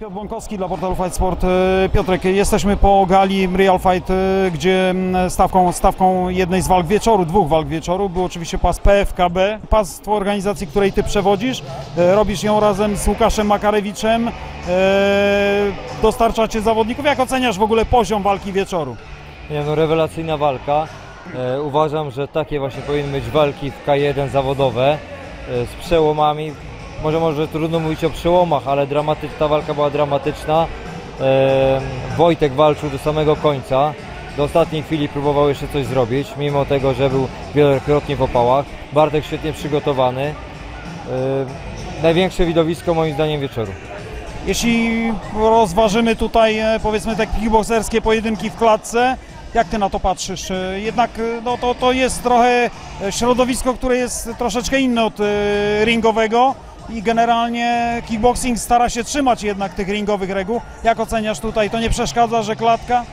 Piotr Bąkowski dla portalu Fight Sport. E, Piotrek, jesteśmy po gali Real Fight, e, gdzie mm, stawką, stawką jednej z walk wieczoru, dwóch walk wieczoru, był oczywiście pas PFKB, pas organizacji, której Ty przewodzisz. E, Robisz ją razem z Łukaszem Makarewiczem. Dostarczacie zawodników. Jak oceniasz w ogóle poziom walki wieczoru? Nie no, rewelacyjna walka. Uważam, że takie właśnie powinny być walki w K1 zawodowe z przełomami. Może może trudno mówić o przełomach, ale ta walka była dramatyczna. E, Wojtek walczył do samego końca. Do ostatniej chwili próbował jeszcze coś zrobić, mimo tego, że był wielokrotnie w opałach. Bartek świetnie przygotowany. E, największe widowisko moim zdaniem wieczoru. Jeśli rozważymy tutaj e, powiedzmy te kickboxerskie pojedynki w klatce, jak ty na to patrzysz? E, Jednak e, no, to, to jest trochę środowisko, które jest troszeczkę inne od ringowego i generalnie kickboxing stara się trzymać jednak tych ringowych reguł. Jak oceniasz tutaj? To nie przeszkadza, że klatka?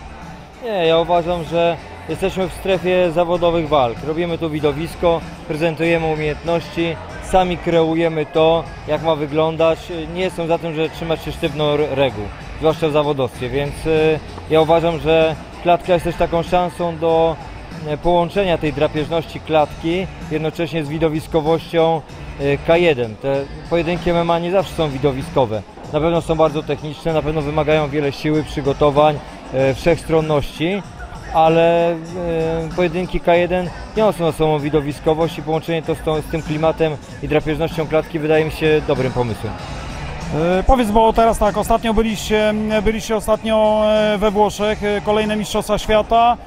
Nie, ja uważam, że jesteśmy w strefie zawodowych walk. Robimy tu widowisko, prezentujemy umiejętności, sami kreujemy to, jak ma wyglądać. Nie jestem za tym, żeby trzymać się sztywno reguł, zwłaszcza w zawodowstwie, więc y, ja uważam, że klatka jest też taką szansą do e, połączenia tej drapieżności klatki jednocześnie z widowiskowością K1. Te pojedynki MMA nie zawsze są widowiskowe. Na pewno są bardzo techniczne, na pewno wymagają wiele siły, przygotowań, e, wszechstronności, ale e, pojedynki K1 niosą na sobą widowiskowość i połączenie to z, tą, z tym klimatem i drapieżnością klatki wydaje mi się dobrym pomysłem. E, Powiedz, bo teraz tak, ostatnio byliście, byliście ostatnio we Włoszech, kolejne Mistrzostwa Świata,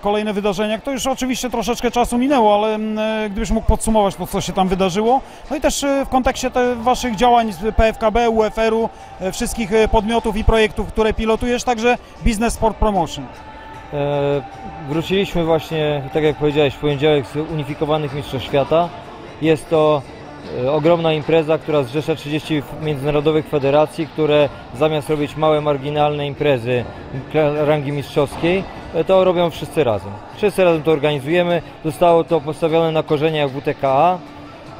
kolejne wydarzenia. To już oczywiście troszeczkę czasu minęło, ale m, e, gdybyś mógł podsumować to, co się tam wydarzyło. No i też e, w kontekście te waszych działań z PFKB, UFR-u, e, wszystkich e, podmiotów i projektów, które pilotujesz, także Business Sport Promotion. E, Wróciliśmy właśnie, tak jak powiedziałeś, w poniedziałek z unifikowanych Mistrzostw Świata. Jest to e, ogromna impreza, która zrzesza 30 f- międzynarodowych federacji, które zamiast robić małe, marginalne imprezy rangi mistrzowskiej, e, to robią wszyscy razem. Wszyscy razem to organizujemy. Zostało to postawione na korzeniach WTKA.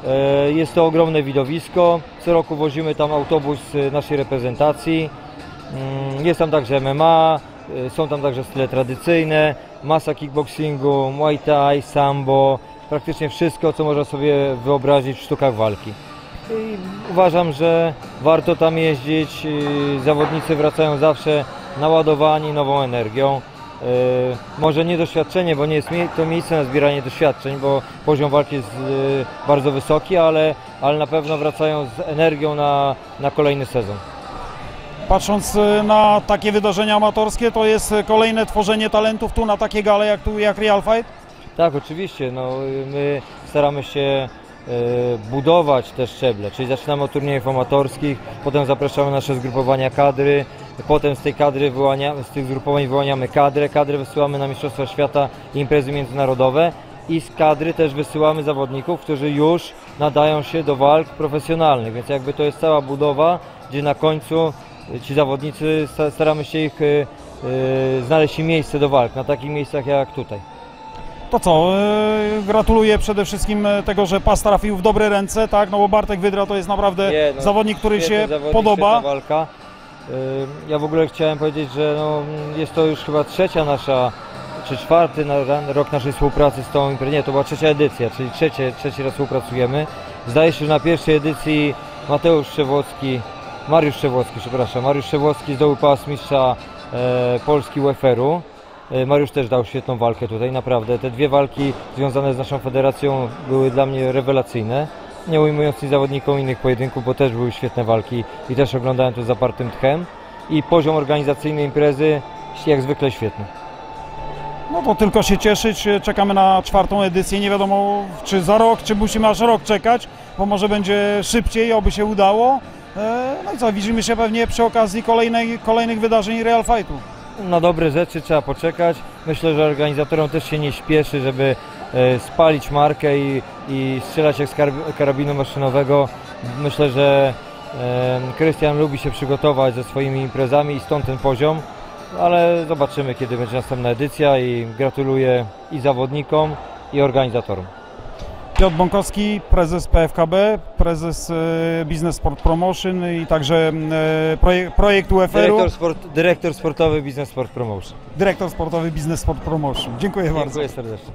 E, Jest to ogromne widowisko. Co roku wozimy tam autobus e, naszej reprezentacji. Mm, Jest tam także MMA, są tam także style tradycyjne, masa kickboxingu, muay thai, sambo, praktycznie wszystko, co można sobie wyobrazić w sztukach walki. I uważam, że warto tam jeździć. Zawodnicy wracają zawsze naładowani nową energią. Y, Może nie doświadczenie, bo nie jest to miejsce na zbieranie doświadczeń, bo poziom walki jest y, bardzo wysoki, ale, ale na pewno wracają z energią na, na kolejny sezon. Patrząc e, na takie wydarzenia amatorskie, to jest e, kolejne tworzenie talentów tu na takie gale jak tu, jak Real Fight. Tak, oczywiście. No, my staramy się budować te szczeble, czyli zaczynamy od turniejów amatorskich, potem zapraszamy nasze zgrupowania kadry, potem z tej kadry wyłania, z tych zgrupowań wyłaniamy kadrę, kadrę wysyłamy na Mistrzostwa Świata i imprezy międzynarodowe i z kadry też wysyłamy zawodników, którzy już nadają się do walk profesjonalnych, więc jakby to jest cała budowa, gdzie na końcu y, ci zawodnicy sta- staramy się ich y, y, znaleźć im miejsce do walk, na takich miejscach jak tutaj. To co, e, gratuluję przede wszystkim e, tego, że pas trafił w dobre ręce, tak, no bo Bartek Wydra to jest naprawdę Nie, no, zawodnik, który się zawodnik, podoba. walka. Ja w ogóle chciałem powiedzieć, że no, jest to już chyba trzecia nasza, czy czwarty na, rok naszej współpracy z tą imprezą. Nie, to była trzecia edycja, czyli trzecie, trzeci raz współpracujemy. Zdaje się, że na pierwszej edycji Mateusz Szczewocki, Mariusz Szczewocki, przepraszam, Mariusz Szczewocki zdobył pas mistrza e, Polski UFR-u. E, Mariusz też dał świetną walkę tutaj, naprawdę. Te dwie walki związane z naszą federacją były dla mnie rewelacyjne. Nie ujmując nic zawodnikom innych pojedynków, bo też były świetne walki i też oglądałem to z zapartym tchem. I poziom organizacyjny imprezy jak zwykle świetny. No to tylko się cieszyć, czekamy na czwartą edycję, nie wiadomo czy za rok, czy musimy aż rok czekać, bo może będzie szybciej, oby się udało. E, No i co, widzimy się pewnie przy okazji kolejnej, kolejnych wydarzeń Real Fightu. Na dobre rzeczy trzeba poczekać. Myślę, że organizatorom też się nie śpieszy, żeby spalić markę i, i strzelać jak z kar- karabinu maszynowego. Myślę, że e, Krystian lubi się przygotować ze swoimi imprezami i stąd ten poziom, ale zobaczymy kiedy będzie następna edycja i gratuluję i zawodnikom i organizatorom. Piotr Bąkowski, prezes PFKB, prezes e, Business Sport Promotion i także e, projek- projekt UFR-u, Dyrektor, sport, dyrektor sportowy Business Sport Promotion. dyrektor sportowy Business Sport Promotion. Dziękuję bardzo. Dziękuję serdecznie.